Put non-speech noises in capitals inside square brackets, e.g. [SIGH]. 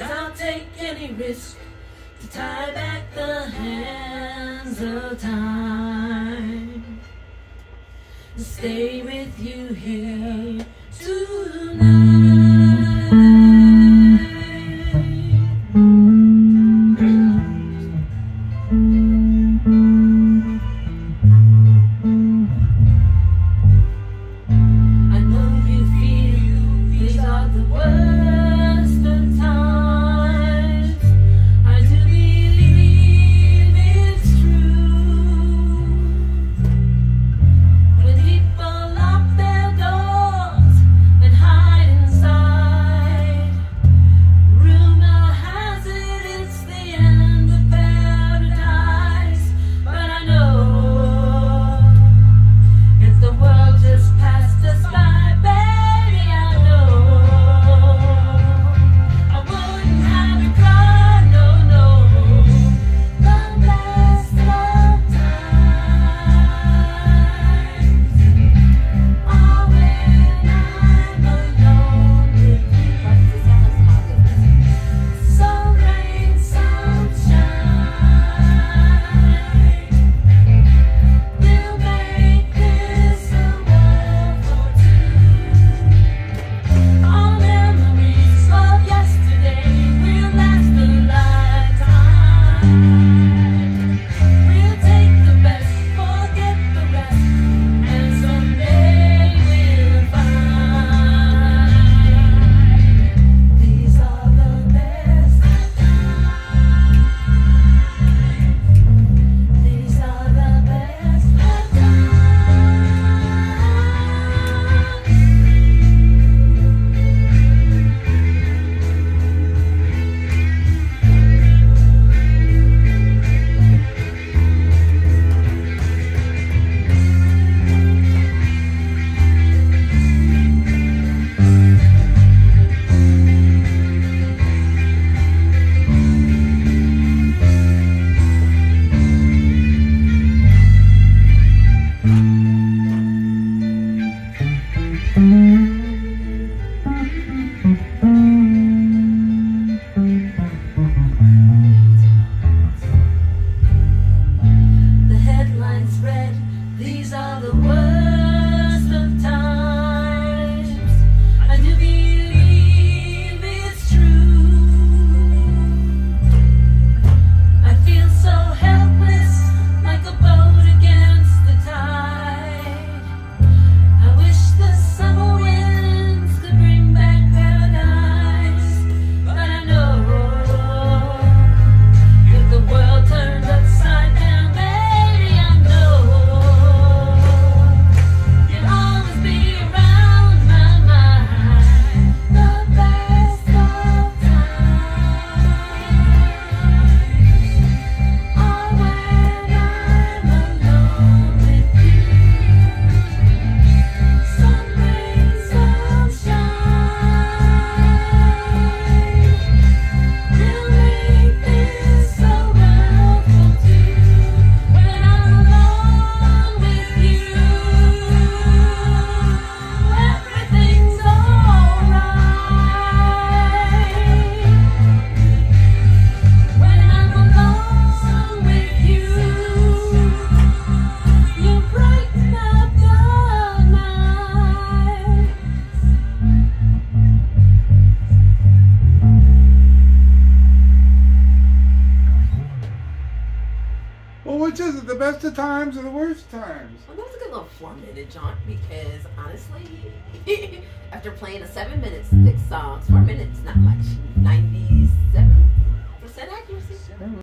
i'll take any risk to tie back the hands of time. Stay with you here tonight. is it? The best of times or the worst times? Well, that was a good little plummeted, John, because honestly, [LAUGHS] after playing a seven minutes, six songs, four minutes, not much, 97% accuracy.